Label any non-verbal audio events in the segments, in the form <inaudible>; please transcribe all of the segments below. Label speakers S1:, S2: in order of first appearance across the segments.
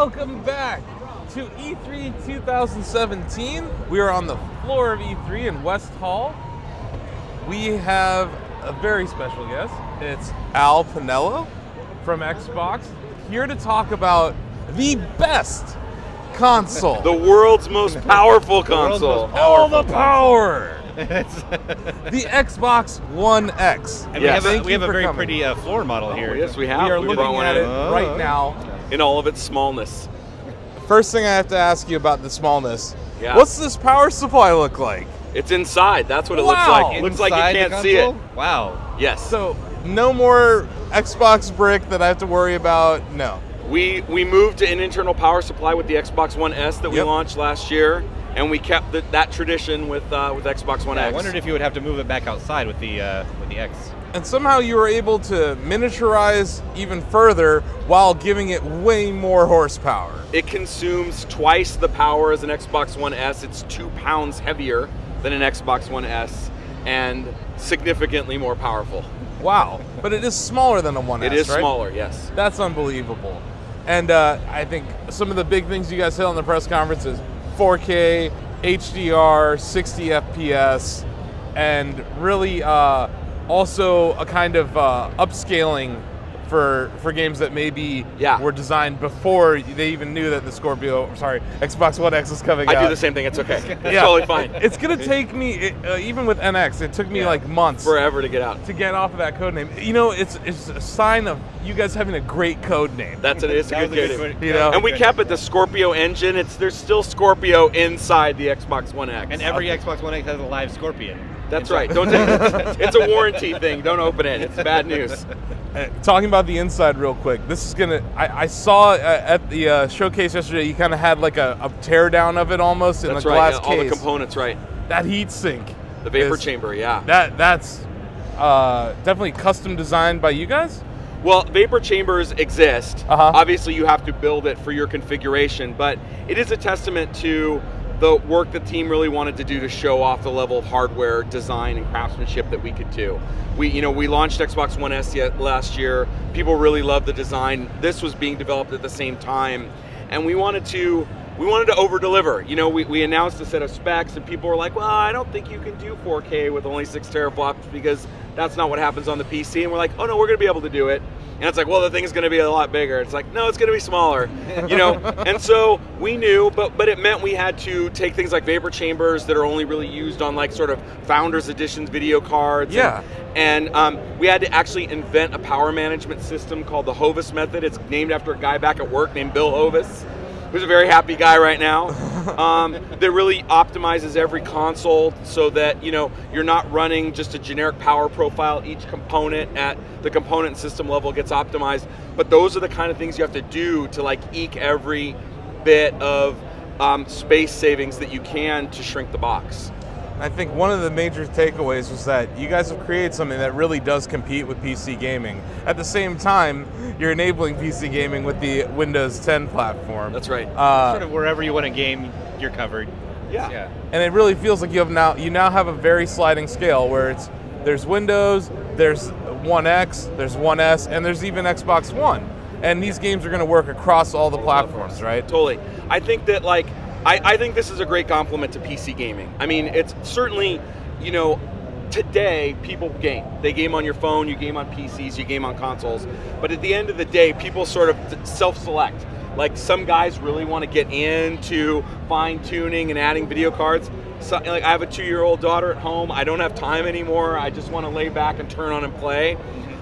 S1: Welcome back to E E3 2017. We are on the floor of E3 in West Hall. We have a very special guest. It's Al Penello from Xbox here to talk about the best console.
S2: The world's most powerful
S3: world's
S2: console.
S3: most <laughs>
S1: All the
S3: powerful
S1: power. The Xbox One X.
S3: and
S2: Yes.
S3: we have a, we have a very
S1: coming.
S3: pretty uh, floor model here.
S2: Oh, yes, we have.
S1: We are
S2: We
S1: looking at
S2: in.
S1: it right now.
S2: In all of its smallness.
S1: First thing I have to ask you about the smallness.
S2: Yeah.
S1: What's this power supply look like?
S2: It's inside. That's what it
S1: Wow.
S2: looks like. It looks like you can't see it.
S3: Wow.
S2: Yes.
S1: So no more Xbox brick that I have to worry about. No.
S2: we we moved to an internal power supply with the Xbox One S that we
S1: Yep.
S2: launched last year, and we kept the, that tradition with uh, with Xbox One
S3: Yeah, I
S2: X.
S3: wondered if you would have to move it back outside with the uh, with the X.
S1: And somehow you were able to miniaturize even further while giving it way more horsepower.
S2: it consumes twice the power as an Xbox One S. It's two pounds heavier than an Xbox One S, and significantly more powerful.
S1: Wow. But it is smaller than a One
S2: It
S1: S,
S2: is
S1: right?
S2: smaller. Yes.
S1: That's unbelievable. And uh, I think some of the big things you guys hit on the press conference is 4K, HDR, 60 FPS, and really uh, also a kind of uh, upscaling for for games that maybe
S2: Yeah.
S1: were designed before they even knew that the Scorpio, sorry, Xbox One X was coming out.
S2: I
S1: out.
S2: do the same thing. It's okay. It's
S1: Yeah.
S2: totally fine.
S1: It's gonna take me, it, uh, even with NX, it took me
S3: Yeah.
S1: like months
S2: Forever to get out.
S1: to get off of that code name. You know, it's it's a sign of you guys having a great code name.
S2: That's it. It's a good
S3: was a
S2: game.
S3: good-
S1: You know?
S2: And we
S3: good-
S2: kept it the Scorpio engine. It's there's still Scorpio inside the Xbox One X.
S3: And every Xbox One X has a live Scorpion.
S2: That's right. Don't <laughs> take, it's a warranty thing. Don't open it. It's bad news.
S1: Talking about the inside real quick, this is gonna. I, I saw uh, at the uh, showcase yesterday. You kind of had like a, a tear down of it almost in
S2: That's
S1: the
S2: right.
S1: glass
S2: yeah, all the components, right?
S1: that heat sink,
S2: The vapor
S1: is-
S2: chamber, yeah.
S1: That that's uh, definitely custom designed by you guys.
S2: Well, vapor chambers exist.
S1: Uh-huh.
S2: Obviously, you have to build it for your configuration, but it is a testament to the work the team really wanted to do to show off the level of hardware design and craftsmanship that we could do. We, you know, we launched Xbox One S yet last year. People really loved the design. This was being developed at the same time, and we wanted to. We wanted to over deliver. You know, we, we announced a set of specs, and people were like, well, I don't think you can do 4K with only six teraflops because that's not what happens on the PC. And we're like, oh no, we're going to be able to do it. And it's like, well, the thing's going to be a lot bigger. It's like, no, it's going to be smaller, you know. <laughs> and so we knew, but but it meant we had to take things like vapor chambers that are only really used on like sort of founders editions video cards.
S1: Yeah.
S2: And, and um, we had to actually invent a power management system called the Hovis method. It's named after a guy back at work named Bill Hovis who's a very happy guy right now. Um, that really optimizes every console so that you know you're not running just a generic power profile. Each component at the component system level gets optimized. But those are the kind of things you have to do to like eke every bit of um, space savings that you can to shrink the box.
S1: I think one of the major takeaways was that you guys have created something that really does compete with PC gaming. At the same time, you're enabling PC gaming with the Windows 10 platform.
S2: That's right.
S1: Uh,
S3: sort of wherever you want to game, you're covered.
S2: Yeah.
S3: Yeah.
S1: and it really feels like you have now you now have a very sliding scale where it's there's Windows, there's One X, there's One S, and there's even Xbox One. And these games are going to work across all the platforms, right?
S2: Totally. I think that like I, I think this is a great compliment to PC gaming. I mean, it's certainly, you know, today people game. They game on your phone, you game on PCs, you game on consoles. But at the end of the day, people sort of self-select. Like some guys really want to get into fine tuning and adding video cards. So, like I have a two-year-old daughter at home. I don't have time anymore. I just want to lay back and turn on and play.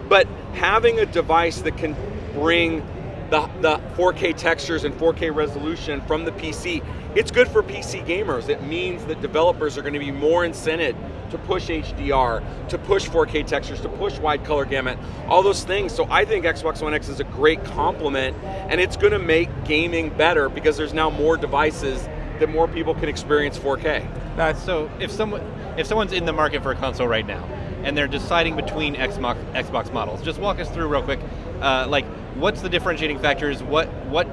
S2: But having a device that can bring the, the 4K textures and 4K resolution from the PC, it's good for PC gamers. It means that developers are going to be more incented to push HDR, to push 4K textures, to push wide color gamut, all those things. So I think Xbox One X is a great complement, and it's going to make gaming better because there's now more devices that more people can experience 4K.
S1: Now,
S3: So if someone if someone's in the market for a console right now and they're deciding between Xbox Xbox models, just walk us through real quick. Uh, like, what's the differentiating factors? What what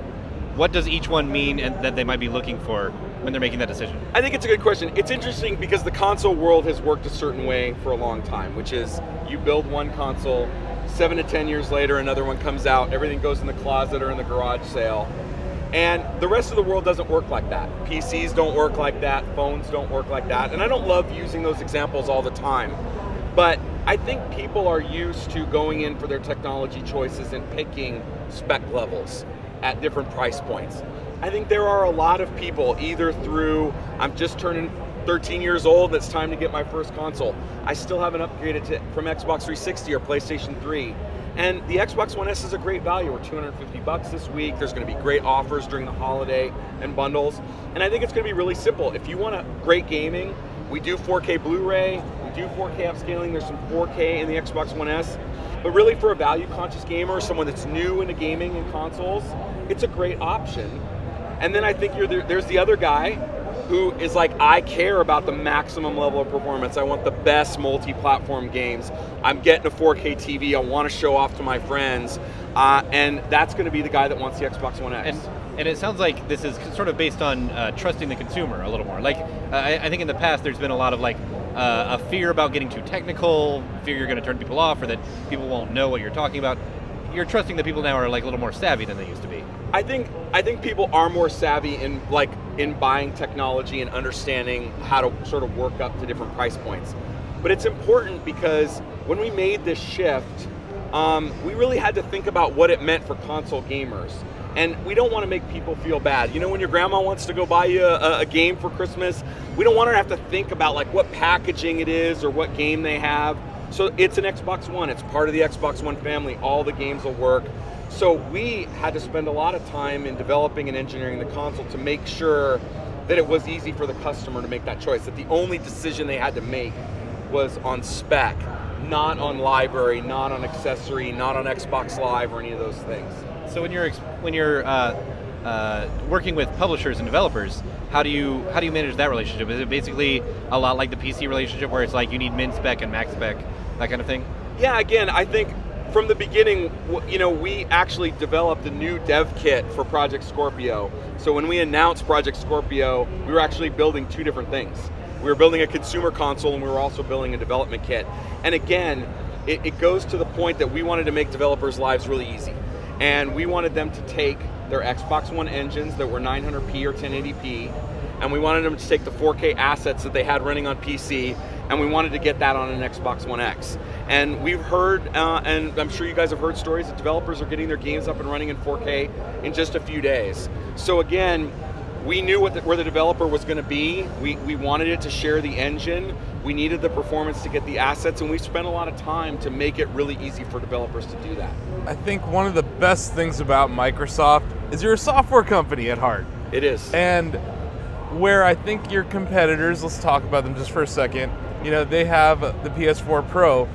S3: what does each one mean and that they might be looking for when they're making that decision?
S2: I think it's a good question. It's interesting because the console world has worked a certain way for a long time, which is you build one console, seven to ten years later, another one comes out, everything goes in the closet or in the garage sale. And the rest of the world doesn't work like that. PCs don't work like that, phones don't work like that. And I don't love using those examples all the time. But I think people are used to going in for their technology choices and picking spec levels at different price points. I think there are a lot of people, either through I'm just turning 13 years old, it's time to get my first console. I still haven't upgraded to, from Xbox 360 or PlayStation 3. And the Xbox One S is a great value. We're 250 bucks this week. There's going to be great offers during the holiday and bundles. And I think it's going to be really simple. If you want a great gaming, we do 4K Blu-ray, do 4K upscaling. There's some 4K in the Xbox One S. But really, for a value-conscious gamer, someone that's new into gaming and consoles, it's a great option. And then I think you're there, there's the other guy who is like, I care about the maximum level of performance. I want the best multi-platform games. I'm getting a 4K TV. I want to show off to my friends, uh, and that's going to be the guy that wants the Xbox One X.
S3: And, and it sounds like this is sort of based on uh, trusting the consumer a little more. Like uh, I, I, think in the past there's been a lot of like uh, a fear about getting too technical, fear you're going to turn people off, or that people won't know what you're talking about. You're trusting that people now are like a little more savvy than they used to be.
S2: I think I think people are more savvy in like in buying technology and understanding how to sort of work up to different price points. But it's important because when we made this shift, um, we really had to think about what it meant for console gamers. And we don't want to make people feel bad. You know, when your grandma wants to go buy you a, a game for Christmas, we don't want her to have to think about like what packaging it is or what game they have. So it's an Xbox One. It's part of the Xbox One family. All the games will work. So we had to spend a lot of time in developing and engineering the console to make sure that it was easy for the customer to make that choice. That the only decision they had to make was on spec, not on library, not on accessory, not on Xbox Live or any of those things.
S3: So when you're when you're uh, uh, working with publishers and developers, how do you how do you manage that relationship? Is it basically a lot like the PC relationship, where it's like you need min spec and max spec, that kind of thing?
S2: Yeah, again, I think from the beginning, you know, we actually developed a new dev kit for Project Scorpio. So when we announced Project Scorpio, we were actually building two different things. We were building a consumer console and we were also building a development kit. And again, it, it goes to the point that we wanted to make developers' lives really easy. And we wanted them to take their Xbox One engines that were 900p or 1080p, and we wanted them to take the 4K assets that they had running on PC, and we wanted to get that on an Xbox One X. And we've heard, uh, and I'm sure you guys have heard stories that developers are getting their games up and running in 4K in just a few days. So again, we knew the, where the developer was going to be. We, we wanted it to share the engine. We needed the performance to get the assets, and we spent a lot of time to make it really easy for developers to do that.
S1: I think one of the best things about Microsoft is you're a software company at heart.
S2: It is.
S1: And where I think your competitors, let's talk about them just for a second, you know, they have the PS4 Pro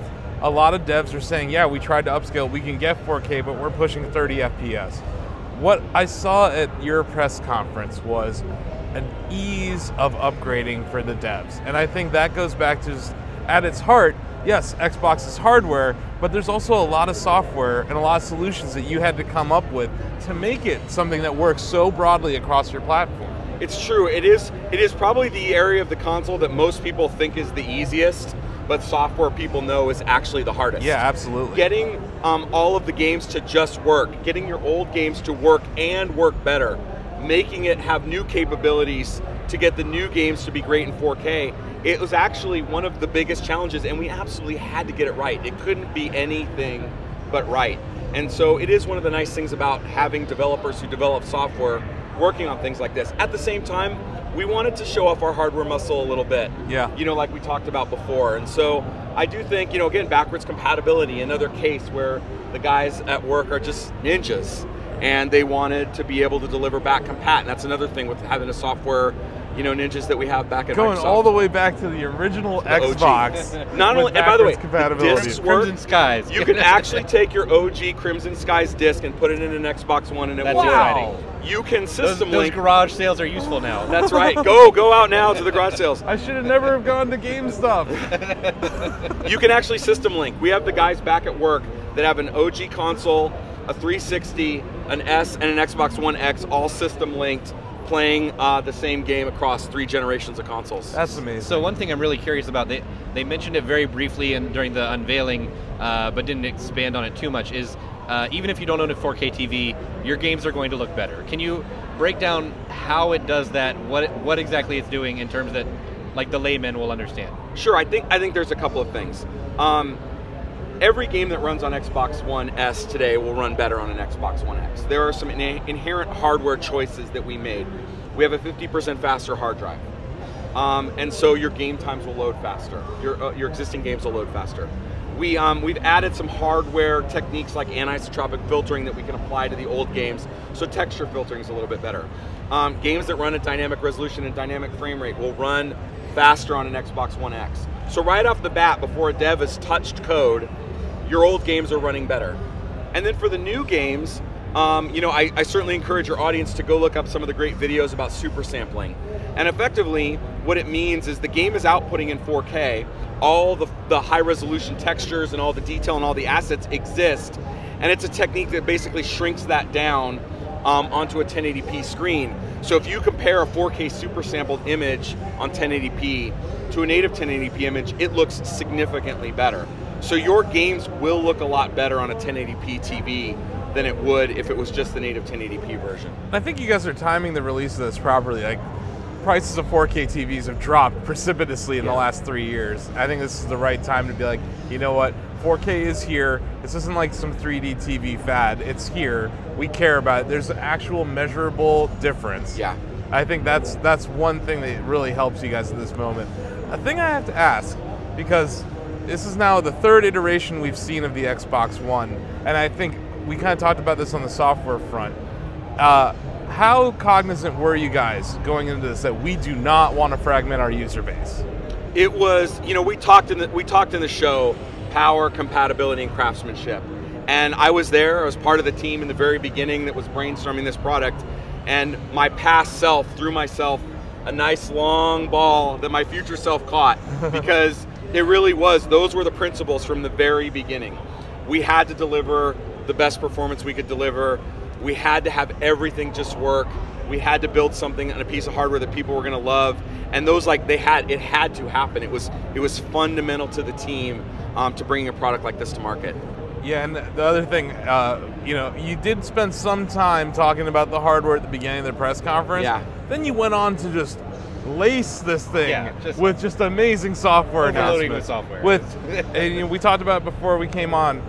S1: a lot of devs are saying, yeah, we tried to upscale, we can get 4K, but we're pushing 30 FPS. What I saw at your press conference was an ease of upgrading for the devs. And I think that goes back to just, at its heart, yes, Xbox is hardware, but there's also a lot of software and a lot of solutions that you had to come up with to make it something that works so broadly across your platform.
S2: It's true. It is it is probably the area of the console that most people think is the easiest but software people know is actually the hardest.
S1: Yeah, absolutely.
S2: Getting um, all of the games to just work, getting your old games to work and work better, making it have new capabilities to get the new games to be great in 4K, it was actually one of the biggest challenges, and we absolutely had to get it right. It couldn't be anything but right. And so it is one of the nice things about having developers who develop software working on things like this. At the same time, we wanted to show off our hardware muscle a little bit.
S1: Yeah.
S2: You know, like we talked about before. And so I do think, you know, again, backwards compatibility, another case where the guys at work are just ninjas and they wanted to be able to deliver back compat. And that's another thing with having a software you know ninjas that we have back at
S1: going
S2: Microsoft.
S1: all the way back to the original
S2: The
S1: Xbox. <laughs>
S2: Not only, and by the way, the discs work.
S3: Crimson Skies.
S2: You can actually take your OG Crimson Skies disc and put it in an Xbox One, and it
S3: That's
S2: will.
S3: exciting.
S2: You can
S3: Those,
S2: system
S3: those
S2: link.
S3: garage sales are useful now.
S2: That's <laughs> right. Go go out now to the garage sales.
S1: I should have never have gone to GameStop.
S2: You can actually system link. We have the guys back at work that have an OG console, a 360, an S, and an Xbox One X, all system linked, playing uh, the same game across three generations of consoles.
S1: That's amazing.
S3: So one thing I'm really curious about, they they mentioned it very briefly and during the unveiling, uh, but didn't expand on it too much. Is uh, even if you don't own a 4K TV, your games are going to look better. Can you break down how it does that? What what exactly it's doing in terms that like the layman will understand?
S2: Sure, I think I think there's a couple of things. Um, every game that runs on Xbox One S today will run better on an Xbox One X. There are some in- inherent hardware choices that we made. We have a 50% faster hard drive. Um, and so your game times will load faster. Your, uh, your existing games will load faster. We, um, we've added some hardware techniques like anisotropic filtering that we can apply to the old games, so texture filtering is a little bit better. Um, games that run at dynamic resolution and dynamic frame rate will run faster on an Xbox One X. So right off the bat, before a dev has touched code, your old games are running better. And then for the new games, um, you know, I, I, certainly encourage your audience to go look up some of the great videos about super sampling. And effectively, what it means is the game is outputting in 4K. All the, the high resolution textures and all the detail and all the assets exist. And it's a technique that basically shrinks that down um, onto a 1080p screen. So if you compare a 4K super sampled image on 1080p to a native 1080p image, it looks significantly better. So your games will look a lot better on a 1080p TV than it would if it was just the native 1080p version.
S1: I think you guys are timing the release of this properly. Like prices of 4K TVs have dropped precipitously in yeah. the last three years. I think this is the right time to be like, you know what, 4K is here. This isn't like some 3D TV fad. It's here. We care about it. There's an actual measurable difference.
S2: Yeah.
S1: I think that's that's one thing that really helps you guys at this moment. A thing I have to ask, because this is now the third iteration we've seen of the Xbox One, and I think we kind of talked about this on the software front. Uh, how cognizant were you guys going into this that we do not want to fragment our user base?
S2: It was, you know, we talked in the we talked in the show power, compatibility, and craftsmanship. And I was there, I was part of the team in the very beginning that was brainstorming this product. And my past self threw myself a nice long ball that my future self caught <laughs> because it really was, those were the principles from the very beginning. We had to deliver the best performance we could deliver. We had to have everything just work. We had to build something on a piece of hardware that people were going to love, and those like they had it had to happen. It was it was fundamental to the team um, to bringing a product like this to market.
S1: Yeah, and the other thing, uh, you know, you did spend some time talking about the hardware at the beginning of the press conference.
S2: Yeah.
S1: Then you went on to just lace this thing yeah, just with just amazing software
S3: overloading with software.
S1: With, <laughs> and you know, we talked about before we came on.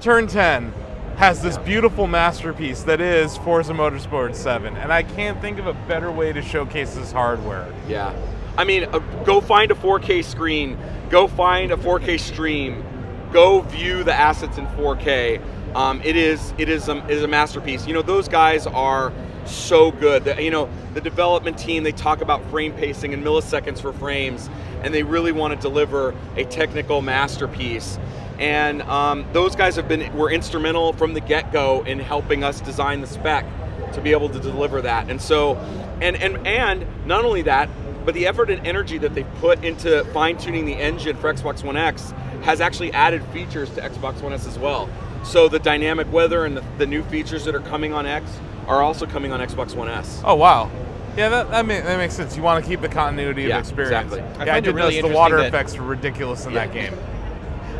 S1: Turn 10 has this beautiful masterpiece that is Forza Motorsport 7, and I can't think of a better way to showcase this hardware.
S2: Yeah. I mean, uh, go find a 4K screen, go find a 4K stream, go view the assets in 4K. Um, it is it is a, it is a masterpiece. You know, those guys are so good. The, you know, the development team they talk about frame pacing and milliseconds for frames, and they really want to deliver a technical masterpiece. And um, those guys have been were instrumental from the get go in helping us design the spec to be able to deliver that. And so, and and and not only that, but the effort and energy that they put into fine tuning the engine for Xbox One X has actually added features to Xbox One S as well. So the dynamic weather and the, the new features that are coming on X are also coming on Xbox One S.
S1: Oh wow. Yeah, that, that, may, that makes sense. You want to keep the continuity
S2: yeah,
S1: of experience.
S2: Exactly.
S1: I yeah, I did really The water that, effects were ridiculous in yeah. that game.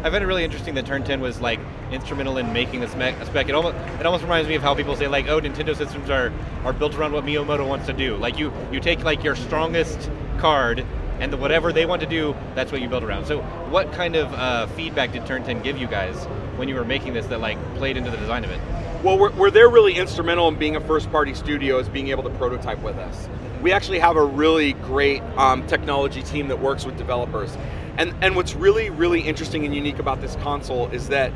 S3: I find it really interesting that Turn 10 was like instrumental in making the spec. spec. It almost it almost reminds me of how people say like, oh, Nintendo systems are are built around what Miyamoto wants to do. Like you you take like your strongest card and the, whatever they want to do, that's what you build around. So, what kind of uh, feedback did Turn 10 give you guys when you were making this that like played into the design of it?
S2: Well, we're, we're they're really instrumental in being a first-party studio, is being able to prototype with us. We actually have a really great um, technology team that works with developers, and and what's really really interesting and unique about this console is that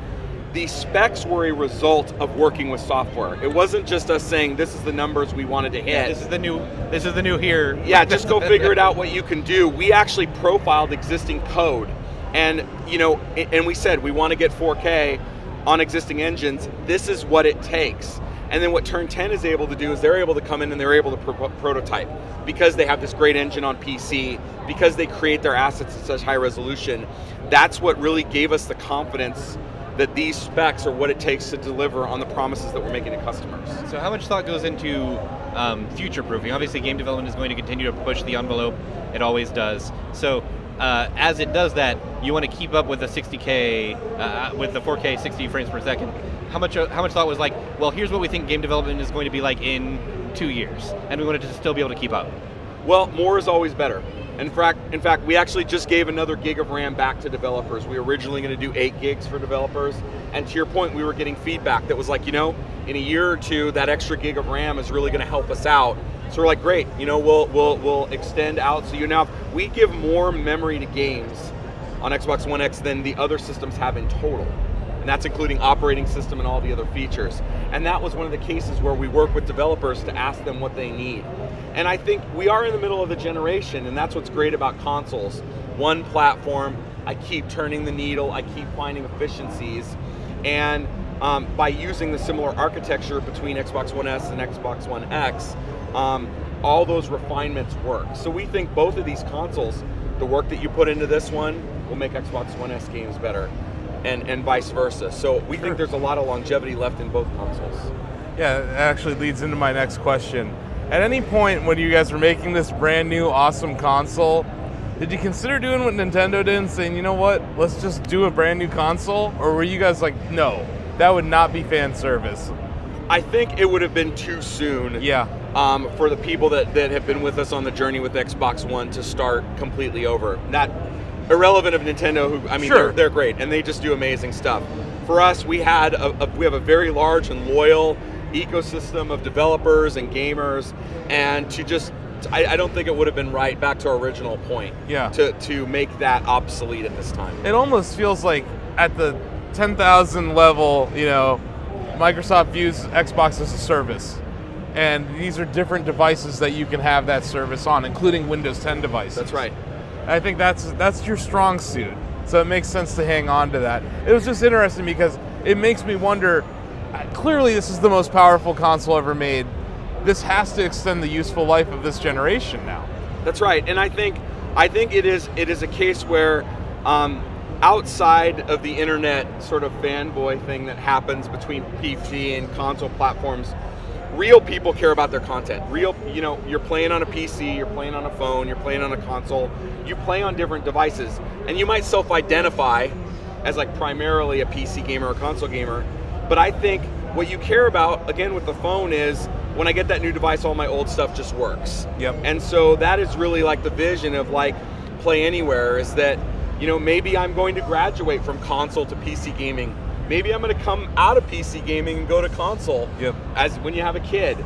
S2: the specs were a result of working with software. It wasn't just us saying this is the numbers we wanted to hit.
S3: Yeah, this is the new this is the new here.
S2: Yeah, just go figure it out what you can do. We actually profiled existing code and you know and we said we want to get 4K on existing engines. This is what it takes. And then what Turn 10 is able to do is they're able to come in and they're able to pro prototype because they have this great engine on PC, because they create their assets at such high resolution. That's what really gave us the confidence that these specs are what it takes to deliver on the promises that we're making to customers.
S3: So how much thought goes into um, future proofing? Obviously game development is going to continue to push the envelope, it always does. So uh, as it does that, you want to keep up with the 60k, uh, with the 4K 60 frames per second. How much? How much thought was like, well, here's what we think game development is going to be like in two years, and we wanted to still be able to keep up.
S2: Well, more is always better. In fact, in fact, we actually just gave another gig of RAM back to developers. We were originally going to do eight gigs for developers, and to your point, we were getting feedback that was like, you know, in a year or two, that extra gig of RAM is really going to help us out. So we're like, great, you know, we'll we'll we'll extend out. So you now we give more memory to games on Xbox One X than the other systems have in total. And that's including operating system and all the other features. And that was one of the cases where we work with developers to ask them what they need. And I think we are in the middle of the generation, and that's what's great about consoles. One platform, I keep turning the needle, I keep finding efficiencies, and um, by using the similar architecture between Xbox One S and Xbox One X, um, all those refinements work. So we think both of these consoles, the work that you put into this one will make Xbox One S games better, and, and vice versa. So we think there's a lot of longevity left in both consoles.
S1: Yeah, that actually leads into my next question. At any point when you guys were making this brand new awesome console, did you consider doing what Nintendo did and saying, you know what, let's just do a brand new console? Or were you guys like, no, that would not be fan service?
S2: I think it would have been too soon.
S1: Yeah.
S2: Um, for the people that, that have been with us on the journey with Xbox One to start completely over. Not irrelevant of Nintendo, who I mean,
S1: Sure.
S2: they're, they're great and they just do amazing stuff. For us, we had a, a, we have a very large and loyal ecosystem of developers and gamers, and to just I, I don't think it would have been right back to our original point.
S1: Yeah.
S2: To to make that obsolete at this time.
S1: It almost feels like at the 10,000 level, you know, Microsoft views Xbox as a service. And these are different devices that you can have that service on, including Windows 10 devices.
S2: That's right.
S1: I think that's that's your strong suit. So it makes sense to hang on to that. It was just interesting because it makes me wonder. Clearly, this is the most powerful console ever made. This has to extend the useful life of this generation now.
S2: That's right, and I think I think it is it is a case where um, outside of the internet sort of fanboy thing that happens between PC and console platforms, real people care about their content. Real, you know, you're playing on a PC, you're playing on a phone, you're playing on a console. You play on different devices, and you might self-identify as like primarily a PC gamer or console gamer, but I think what you care about again with the phone is when I get that new device, all my old stuff just works.
S1: Yep.
S2: And so that is really like the vision of like play anywhere is that you know maybe I'm going to graduate from console to PC gaming. Maybe I'm going to come out of PC gaming and go to console.
S1: Yep.
S2: As when you have a kid.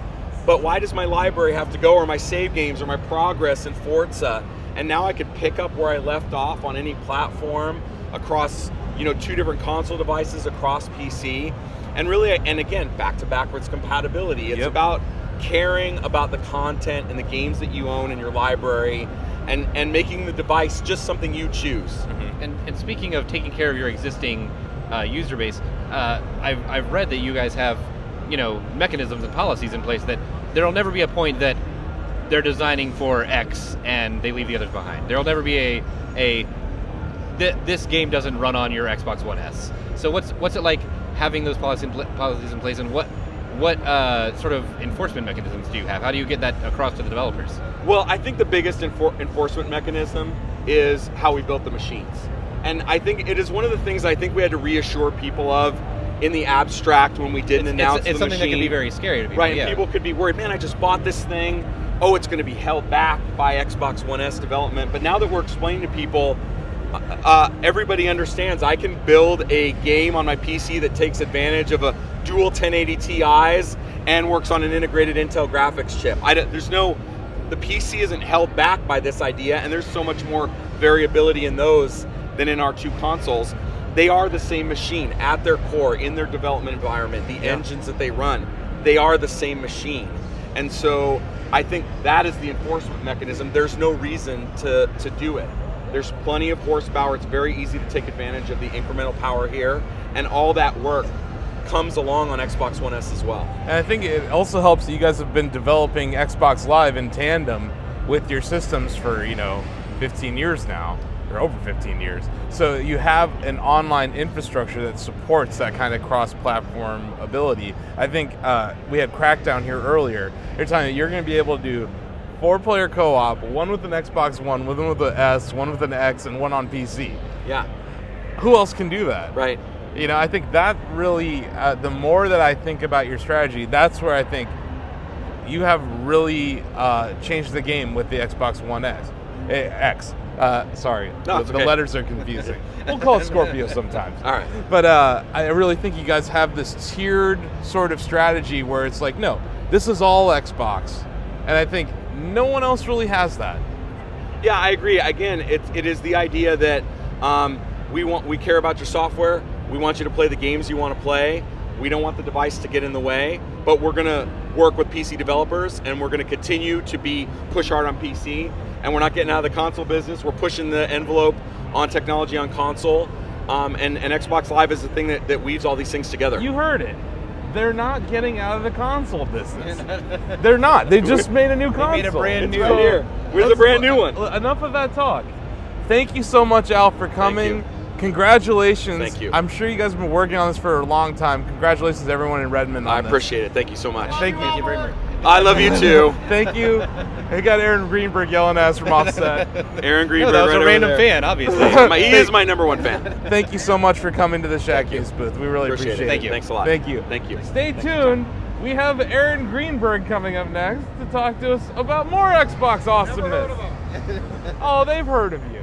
S2: But why does my library have to go or my save games or my progress in Forza? And now I could pick up where I left off on any platform across, you know, two different console devices across PC. And really and again, back to backwards compatibility. It's
S1: Yep.
S2: about caring about the content and the games that you own in your library and, and making the device just something you choose. Mm-hmm.
S3: And, and speaking of taking care of your existing uh, user base, uh, I've, I've read that you guys have, you know, mechanisms and policies in place that there'll never be a point that they're designing for X and they leave the others behind. There'll never be a a th- this game doesn't run on your Xbox One S. So what's what's it like having those policies in, policies in place, and what what uh, sort of enforcement mechanisms do you have? How do you get that across to the developers?
S2: Well, I think the biggest enfor- enforcement mechanism is how we built the machines. And I think it is one of the things I think we had to reassure people of in the abstract when we didn't
S3: It's,
S2: announce
S3: it's, it's something that
S2: machine.
S3: can be very scary to people.
S2: right,
S3: yeah.
S2: people could be worried, man, I just bought this thing. Oh, it's going to be held back by Xbox One S development. But now that we're explaining to people, uh, uh, everybody understands I can build a game on my PC that takes advantage of a dual 1080 Ti's and works on an integrated Intel graphics chip. I don't- there's no, the PC isn't held back by this idea, and there's so much more variability in those than in our two consoles. They are the same machine at their core, in their development environment, the engines that they run, they are the same machine. And so I think that is the enforcement mechanism. There's no reason to, to do it. There's plenty of horsepower. It's very easy to take advantage of the incremental power here. And all that work comes along on Xbox One S as well.
S1: And I think it also helps that you guys have been developing Xbox Live in tandem with your systems for, you know, 15 years now, or over 15 years. So you have an online infrastructure that supports that kind of cross-platform ability. I think uh, we had Crackdown here earlier. You're telling me you're going to be able to do four-player co-op, one with an Xbox One, one with an S, one with an X, and one on PC.
S2: Yeah.
S1: Who else can do that?
S2: Right.
S1: You know, I think that really, uh, the more that I think about your strategy, that's where I think you have really uh, changed the game with the Xbox One S. Eh, X. Uh, sorry, <laughs>
S2: No,
S1: the,
S2: it's
S1: the letters are confusing. <laughs> we'll call it Scorpio sometimes.
S2: All right.
S1: But uh, I really think you guys have this tiered sort of strategy where it's like, no, this is all Xbox, and I think no one else really has that.
S2: Yeah, I agree. Again, it, it is the idea that um, we want we care about your software. We want you to play the games you want to play. We don't want the device to get in the way, but we're going to work with PC developers and we're going to continue to be push hard on PC. And we're not getting out of the console business. We're pushing the envelope on technology on console. Um, and, and Xbox Live is the thing that, that weaves all these things together.
S1: You heard it. They're not getting out of the console business. <laughs> They're not. They just made a new console.
S3: They made a brand new-
S2: right here. Where's the brand new one?
S1: Enough of that talk. Thank you so much, Al, for coming.
S2: you.
S1: Congratulations.
S2: Thank you.
S1: I'm sure you guys have been working on this for a long time. Congratulations, to everyone in Redmond.
S2: I
S1: on this.
S2: appreciate it. Thank you so much.
S1: Thank you.
S3: Thank you very much.
S2: I love you too.
S1: Thank you. I got Aaron Greenberg yelling at us from offset.
S2: Aaron
S3: No,
S2: Greenberg.
S3: that was
S2: right
S3: a random
S2: there.
S3: fan, obviously. <laughs>
S2: My, he is my number one fan.
S1: Thank you so much for coming to the Shack Games booth. We really appreciate,
S2: Appreciate it.
S1: it.
S3: Thank you.
S2: Thanks a lot.
S1: Thank you.
S2: Thank you.
S1: Stay tuned. We have Aaron Greenberg coming up next to talk to us about more Xbox awesomeness. oh, they've heard of you.